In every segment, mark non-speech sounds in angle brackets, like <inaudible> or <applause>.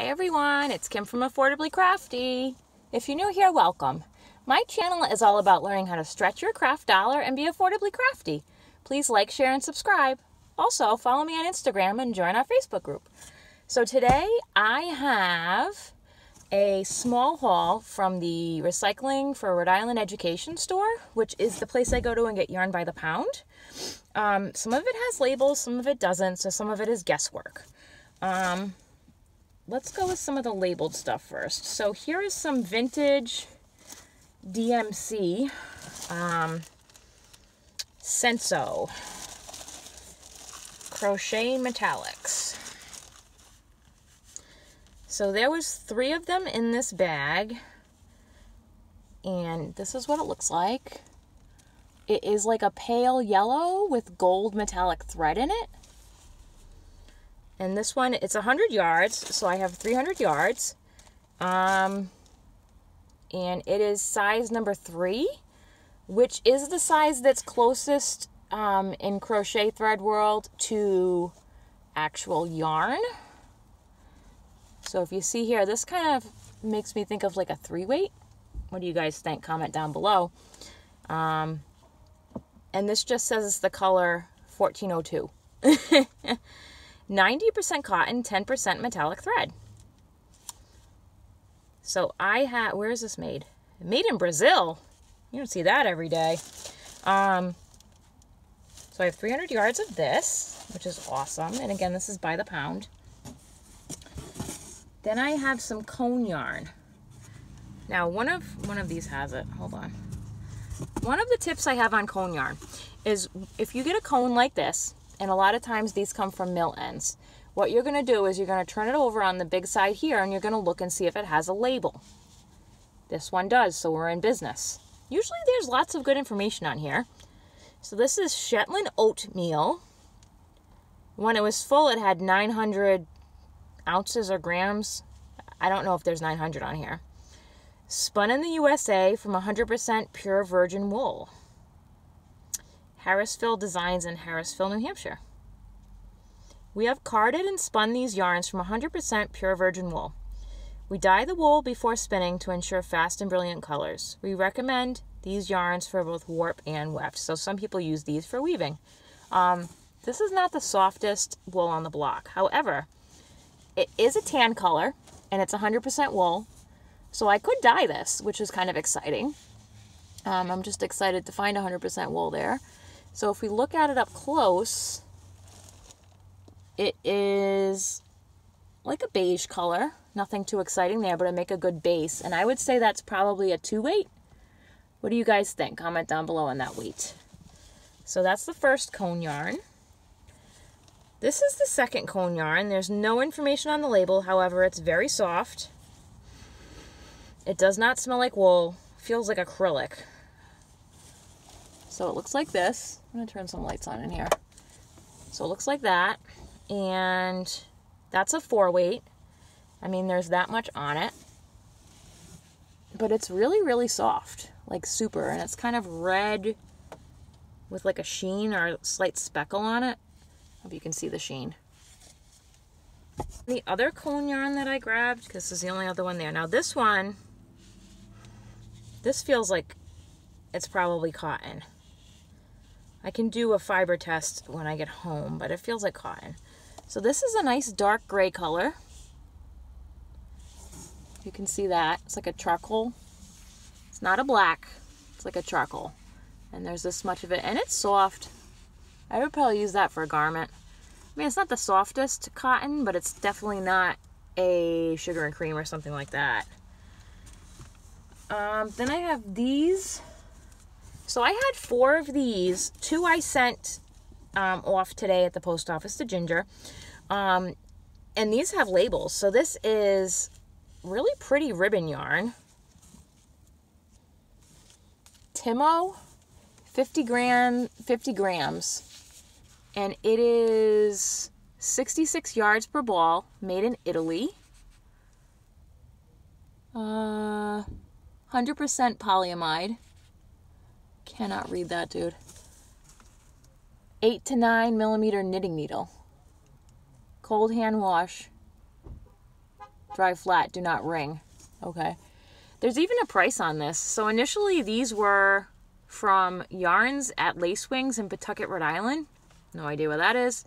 Hi everyone, it's Kim from Affordably Crafty. If you're new here, welcome. My channel is all about learning how to stretch your craft dollar and be affordably crafty. Please like, share, and subscribe. Also, follow me on Instagram and join our Facebook group. So today I have a small haul from the Recycling for Rhode Island Education store, which is the place I go to and get yarn by the pound. Um, some of it has labels, some of it doesn't, so some of it is guesswork. Um, let's go with some of the labeled stuff first. So here is some vintage DMC um, Senso Crochet Metallics. So there was three of them in this bag. And this is what it looks like. It is like a pale yellow with gold metallic thread in it. And this one, it's 100 yards, so I have 300 yards. Um, and it is size number three, which is the size that's closest um, in crochet thread world to actual yarn. So if you see here, this kind of makes me think of like a three weight. What do you guys think? Comment down below. Um, and this just says the color 1402. <laughs> 90% cotton, 10% metallic thread. So I have, where is this made? Made in Brazil. You don't see that every day. Um, so I have 300 yards of this, which is awesome. And again, this is by the pound. Then I have some cone yarn. Now, one of one of these has it. Hold on. One of the tips I have on cone yarn is if you get a cone like this, and a lot of times these come from mill ends, what you're going to do is you're going to turn it over on the big side here and you're going to look and see if it has a label. This one does, so we're in business. Usually there's lots of good information on here. So this is Shetland oatmeal. When it was full, it had 900 ounces or grams. I don't know if there's 900 on here. Spun in the USA from 100% pure virgin wool. Harrisville Designs in Harrisville, New Hampshire. We have carded and spun these yarns from 100% pure virgin wool. We dye the wool before spinning to ensure fast and brilliant colors. We recommend these yarns for both warp and weft. So some people use these for weaving. Um, this is not the softest wool on the block. However, it is a tan color and it's 100% wool. So I could dye this, which is kind of exciting. Um, I'm just excited to find 100% wool there. So if we look at it up close, it is like a beige color. Nothing too exciting there, but I make a good base. And I would say that's probably a two weight. What do you guys think? Comment down below on that weight. So that's the first cone yarn. This is the second cone yarn. There's no information on the label. However, it's very soft. It does not smell like wool. Feels like acrylic. So it looks like this. I'm going to turn some lights on in here. So it looks like that and that's a four weight. I mean, there's that much on it, but it's really, really soft, like super, and it's kind of red with like a sheen or a slight speckle on it. Hope you can see the sheen. The other cone yarn that I grabbed, because this is the only other one there. Now this one, this feels like it's probably cotton. I can do a fiber test when I get home, but it feels like cotton. So this is a nice dark gray color. You can see that. It's like a charcoal. It's not a black. It's like a charcoal. And there's this much of it. And it's soft. I would probably use that for a garment. I mean, it's not the softest cotton, but it's definitely not a sugar and cream or something like that. Um, then I have these. So I had four of these. Two I sent um, off today at the post office to Ginger. Um, and these have labels. So this is really pretty ribbon yarn. Timo, 50 gram, 50 grams. And it is 66 yards per ball, made in Italy. Uh, 100% polyamide. Cannot read that, dude. 8 to 9 millimeter knitting needle. Cold hand wash. Dry flat, do not wring. Okay. There's even a price on this. So initially these were from Yarns at Lace Wings in Pawtucket, Rhode Island. No idea what that is.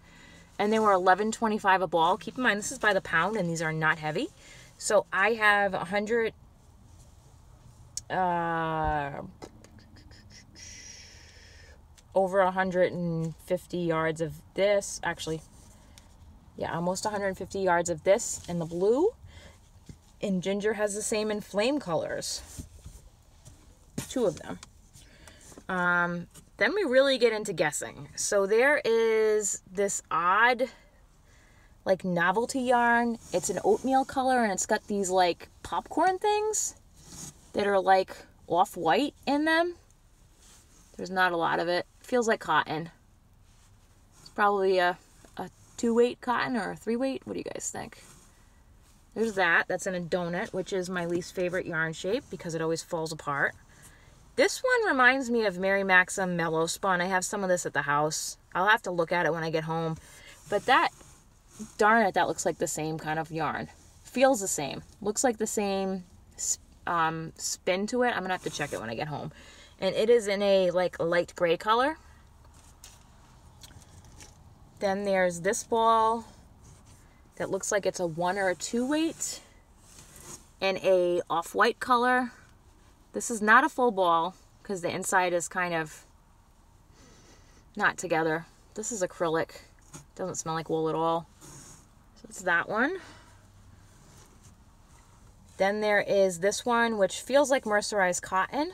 And they were $11.25 a ball. Keep in mind, this is by the pound and these are not heavy. So I have 100, uh, over 150 yards of this. Actually, yeah, almost 150 yards of this in the blue. And Ginger has the same in flame colors. Two of them. Um, then we really get into guessing. So there is this odd, like novelty yarn. It's an oatmeal color and it's got these like popcorn things that are like off-white in them. There's not a lot of it. Feels like cotton. It's probably a, a two weight cotton or a three weight. What do you guys think? There's that. That's in a donut, which is my least favorite yarn shape because it always falls apart. This one reminds me of Mary Maxim Mellowspun. I have some of this at the house. I'll have to look at it when I get home. But that, darn it, that looks like the same kind of yarn. Feels the same. Looks like the same um, spin to it. I'm going to have to check it when I get home. And it is in a like light gray color. Then there's this ball that looks like it's a one or a two weight in a off-white color. This is not a full ball because the inside is kind of not together. This is acrylic. Doesn't smell like wool at all. So it's that one. Then there is this one, which feels like mercerized cotton.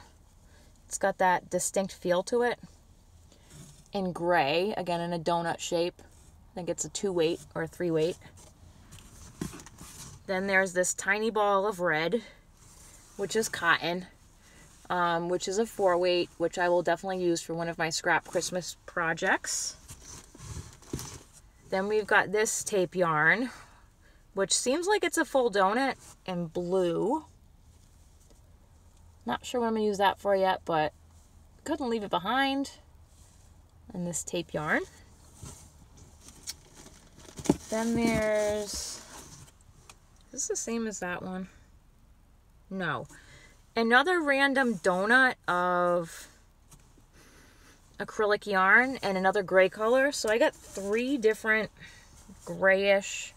It's got that distinct feel to it. In gray, again in a donut shape. I think it's a two weight or a three weight. Then there's this tiny ball of red, which is cotton, um, which is a four weight, which I will definitely use for one of my scrap Christmas projects. Then we've got this tape yarn, which seems like it's a full donut in blue. Not sure what I'm going to use that for yet, but couldn't leave it behind. And this tape yarn. Then there's, is this the same as that one? No. Another random donut of acrylic yarn and another gray color. So I got three different grayish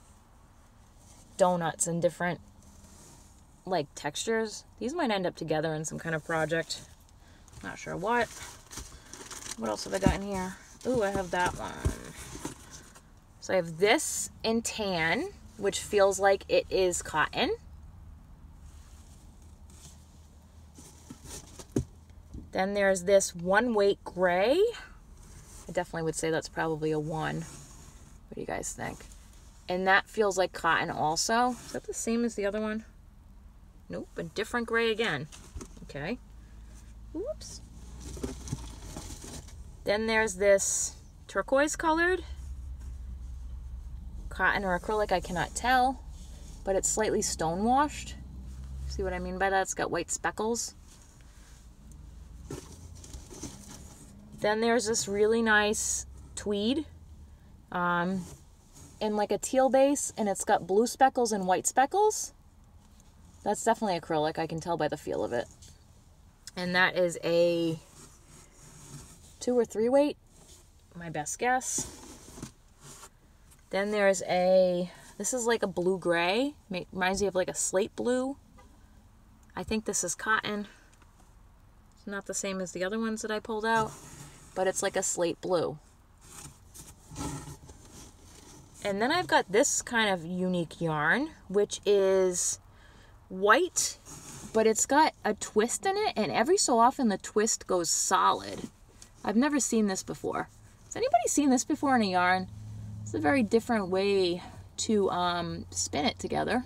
donuts in different like textures. These might end up together in some kind of project. Not sure what. What else have I got in here? Ooh, I have that one. So I have this in tan, which feels like it is cotton. Then there's this one weight gray. I definitely would say that's probably a one. What do you guys think? And that feels like cotton also. Is that the same as the other one? Nope, a different gray again. Okay. Whoops. Then there's this turquoise colored. Cotton or acrylic, I cannot tell. But it's slightly stone washed. See what I mean by that? It's got white speckles. Then there's this really nice tweed. Um, in like a teal base and it's got blue speckles and white speckles. That's definitely acrylic. I can tell by the feel of it. And that is a two or three weight, my best guess. Then there's a, this is like a blue gray. Reminds me of like a slate blue. I think this is cotton. It's not the same as the other ones that I pulled out, but it's like a slate blue. And then I've got this kind of unique yarn, which is white, but it's got a twist in it, and every so often the twist goes solid. I've never seen this before. Has anybody seen this before in a yarn? It's a very different way to um, spin it together.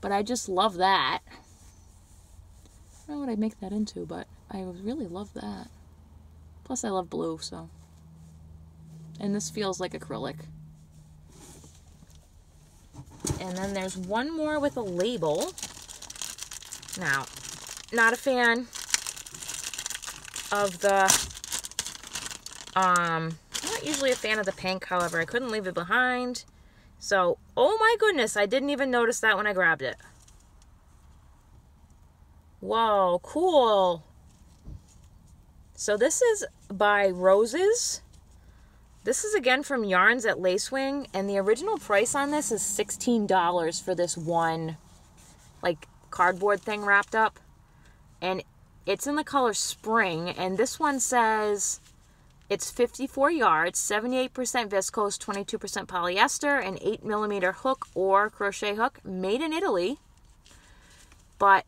But I just love that. I don't know what I'd make that into, but I really love that. Plus I love blue, so. And this feels like acrylic. And then there's one more with a label. Now, not a fan of the, um, I'm not usually a fan of the pink, however, I couldn't leave it behind. So, oh my goodness, I didn't even notice that when I grabbed it. Whoa, cool. So this is by Roses. This is again from Yarns at Lacewing, and the original price on this is $16 for this one, like, cardboard thing wrapped up. And it's in the color Spring, and this one says it's 54 yards, 78% viscose, 22% polyester, an 8 millimeter hook or crochet hook made in Italy. But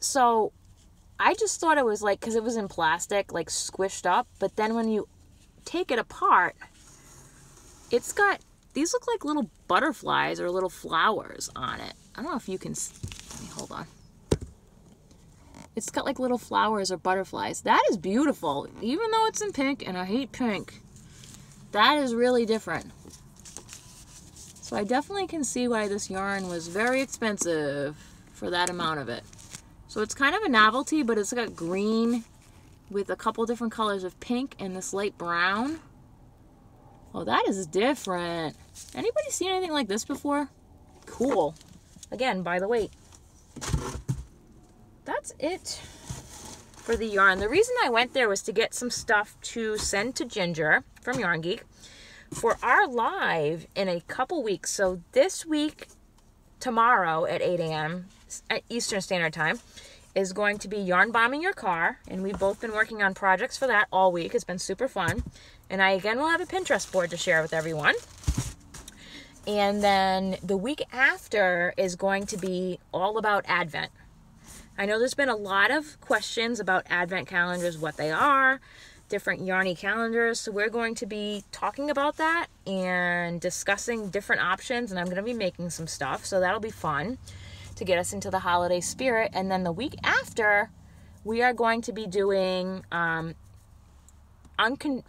so I just thought it was like, because it was in plastic, like squished up. But then when you take it apart, it's got, these look like little butterflies or little flowers on it. I don't know if you can, hold on. It's got like little flowers or butterflies. That is beautiful, even though it's in pink, and I hate pink. That is really different. So I definitely can see why this yarn was very expensive for that amount of it. So it's kind of a novelty, but it's got green with a couple different colors of pink and this light brown. Oh, that is different. Anybody seen anything like this before? Cool. Again, by the weight. That's it for the yarn. The reason I went there was to get some stuff to send to Ginger from Yarn Geek for our live in a couple weeks. So this week, tomorrow at 8 a.m. Eastern Standard Time, is going to be yarn bombing your car. And we've both been working on projects for that all week. It's been super fun. And I again will have a Pinterest board to share with everyone. And then the week after is going to be all about Advent. I know there's been a lot of questions about Advent calendars, what they are, different yarny calendars. So we're going to be talking about that and discussing different options. And I'm going to be making some stuff. So that'll be fun to get us into the holiday spirit. And then the week after, we are going to be doing um,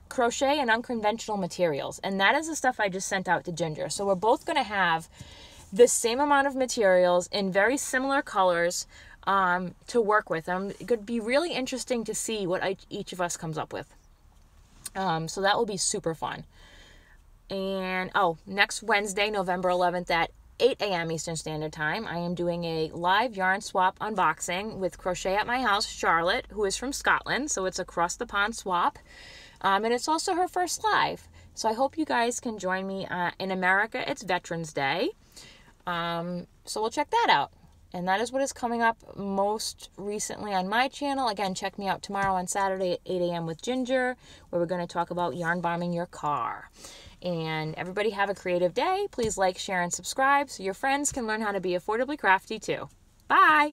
crochet and unconventional materials. And that is the stuff I just sent out to Ginger. So we're both going to have the same amount of materials in very similar colors um, to work with. Um, it could be really interesting to see what I, each of us comes up with. Um, so that will be super fun. And oh, next Wednesday, November 11th at 8 a.m. Eastern Standard Time, I am doing a live yarn swap unboxing with Crochet at My House Charlotte, who is from Scotland. So it's across the pond swap. Um, and it's also her first live. So I hope you guys can join me. Uh, in America, it's Veterans Day. Um, so we'll check that out. And that is what is coming up most recently on my channel. Again, check me out tomorrow on Saturday at 8 a.m. with Ginger, where we're going to talk about yarn bombing your car. And everybody have a creative day. Please like, share, and subscribe so your friends can learn how to be affordably crafty too. Bye!